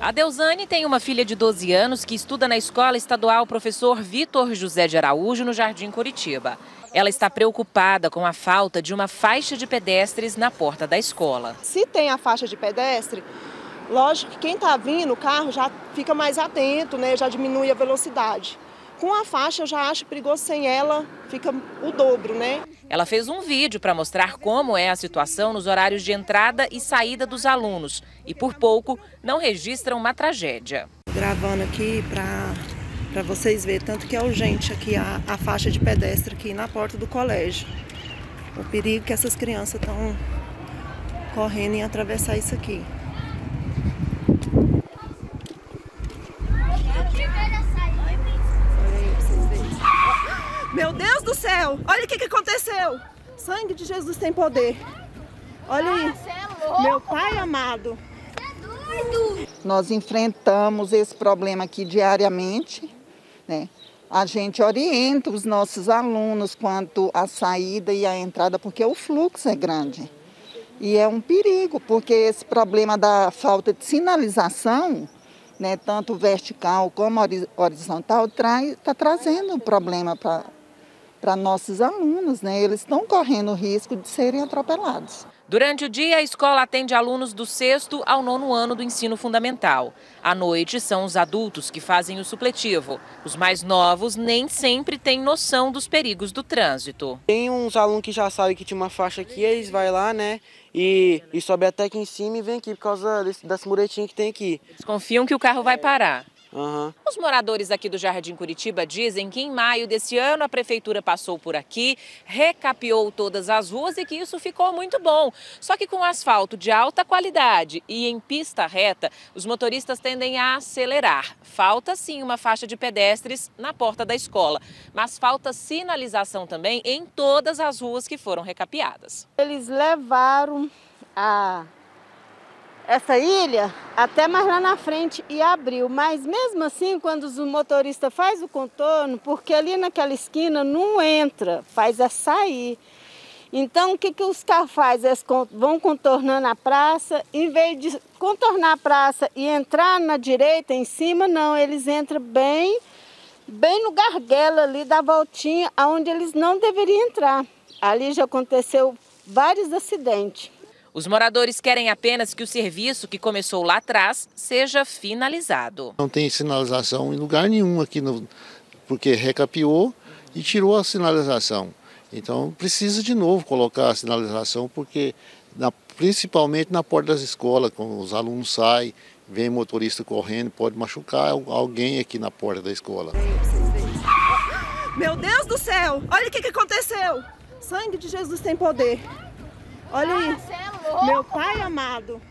A Deusane tem uma filha de 12 anos que estuda na escola estadual professor Vitor José de Araújo, no Jardim Curitiba. Ela está preocupada com a falta de uma faixa de pedestres na porta da escola. Se tem a faixa de pedestre, lógico que quem está vindo, o carro já fica mais atento, né? já diminui a velocidade. Com a faixa eu já acho perigoso, sem ela fica o dobro, né? Ela fez um vídeo para mostrar como é a situação nos horários de entrada e saída dos alunos e por pouco não registra uma tragédia. Gravando aqui para para vocês verem tanto que é urgente aqui a, a faixa de pedestre aqui na porta do colégio. O perigo que essas crianças estão correndo em atravessar isso aqui. Meu Olha o que, que aconteceu! Sangue de Jesus tem poder. Olha aí. É Meu pai amado. É Nós enfrentamos esse problema aqui diariamente. Né? A gente orienta os nossos alunos quanto à saída e à entrada, porque o fluxo é grande. E é um perigo, porque esse problema da falta de sinalização, né, tanto vertical como horizontal, está trazendo problema para para nossos alunos, né? Eles estão correndo o risco de serem atropelados. Durante o dia, a escola atende alunos do sexto ao nono ano do ensino fundamental. À noite, são os adultos que fazem o supletivo. Os mais novos nem sempre têm noção dos perigos do trânsito. Tem uns alunos que já sabem que tinha uma faixa aqui, eles vão lá, né? E, e sobe até aqui em cima e vem aqui por causa desse, desse muretinho que tem aqui. Eles confiam que o carro vai parar. Uhum. Os moradores aqui do Jardim Curitiba dizem que em maio desse ano a prefeitura passou por aqui, recapeou todas as ruas e que isso ficou muito bom. Só que com asfalto de alta qualidade e em pista reta, os motoristas tendem a acelerar. Falta sim uma faixa de pedestres na porta da escola, mas falta sinalização também em todas as ruas que foram recapeadas. Eles levaram a essa ilha até mais lá na frente e abriu. Mas mesmo assim, quando o motorista faz o contorno, porque ali naquela esquina não entra, faz a sair. Então, o que, que os carros fazem? Eles vão contornando a praça, em vez de contornar a praça e entrar na direita, em cima, não, eles entram bem, bem no garguelo ali da voltinha, onde eles não deveriam entrar. Ali já aconteceu vários acidentes. Os moradores querem apenas que o serviço que começou lá atrás seja finalizado. Não tem sinalização em lugar nenhum aqui, no, porque recapiou e tirou a sinalização. Então precisa de novo colocar a sinalização, porque na, principalmente na porta das escolas, quando os alunos saem, vem motorista correndo, pode machucar alguém aqui na porta da escola. Meu Deus do céu! Olha o que, que aconteceu! Sangue de Jesus tem poder. Olha aí. Meu pai amado.